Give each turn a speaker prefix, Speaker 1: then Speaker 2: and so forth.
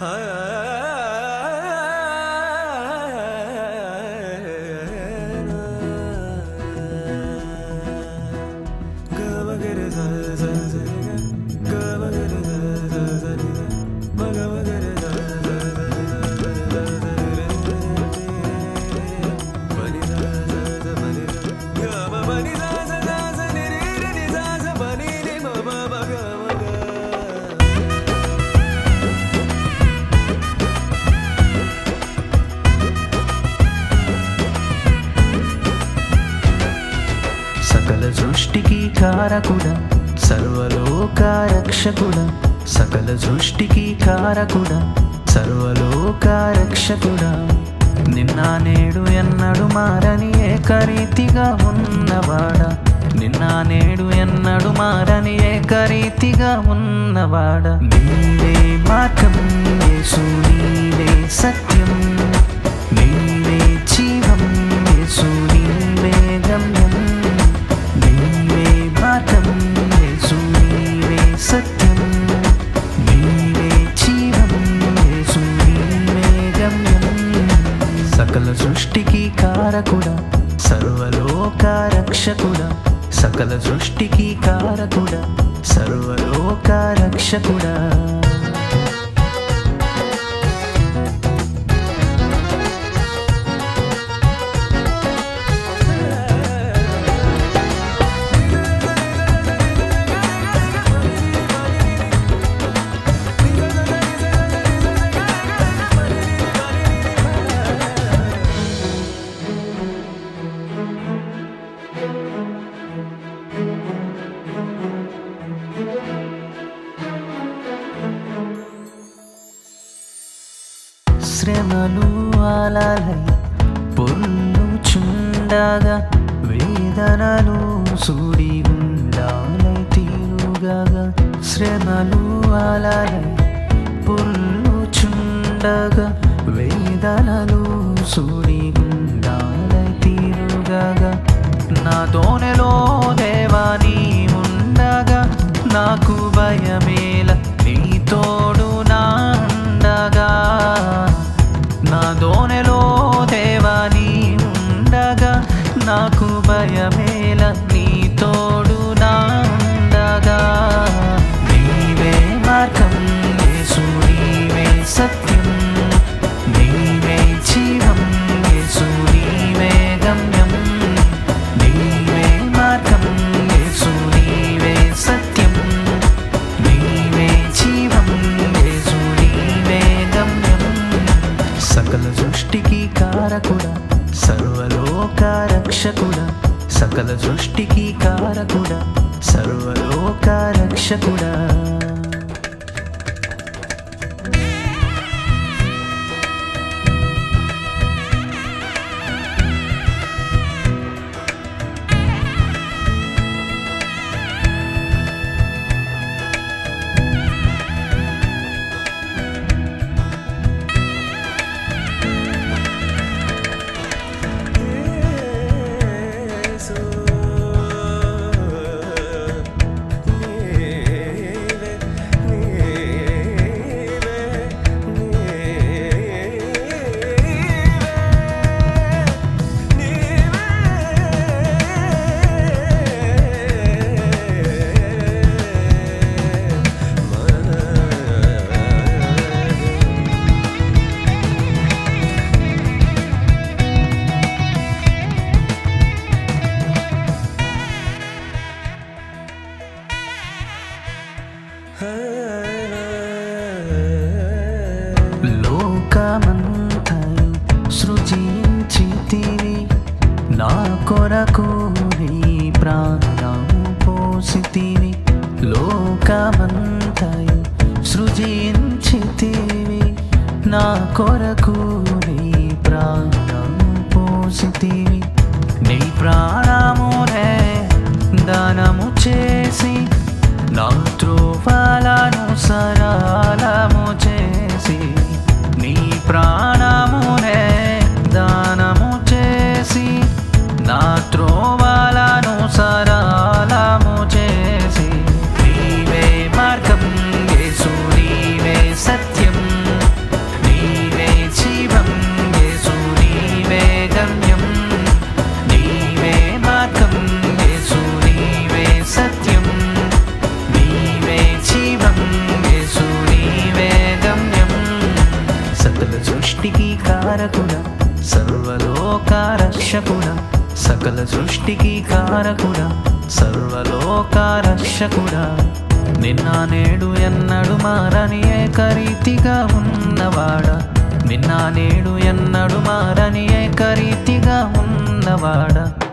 Speaker 1: సకల కారకుడ సర్వలోక రక్షకుడ సకల సృష్టికి కారకుడ సర్వలోకారక్షకుడ. నిన్న నేడు ఎన్నడు మారని ఏకరీతిగా ఉన్నవాడ. నిన్న నేడు ఎన్నడు మారని ఏకరీతిగా ఉన్నవాడ. నీవే మార్గం యేసు నీవే సత్యం. నీవే జీవం యేసు. సృష్టికి కారకుడ? సర్వలోక రక్షకుడ సకల సృష్టికి కారకుడ? సర్వలోక రక్షకుడా శ్రమలు అలలై పొర్లుచుండగా వేదనలు సుడి ఉండాలై తీరుగా శ్రమలు అలలై పొర్లుచుండగా వేదనలు సుడి ఉండాలై తీరుగా నా దోనెలో దేవాని ఉండగా నాకు భయమే సకల సృష్టికి కారకుడ సర్వలోకారక్షకుడా లోకమంతయు సృజించితివి. నా కొరకు నీ ప్రాణము పోసితివి. లోకమంతయు సృజించితివి. నా కొరకు కారకుడ సర్వలోకారక్షకుడ సకల సృష్టికి కారకుడ సర్వలోకారక్షకుడ నిన్న నేడు ఎన్నడు మారని ఏకరీతిగా ఉన్నవాడ. నిన్న నేడు ఎన్నడు మారని ఏకరీతిగా ఉన్నవాడ.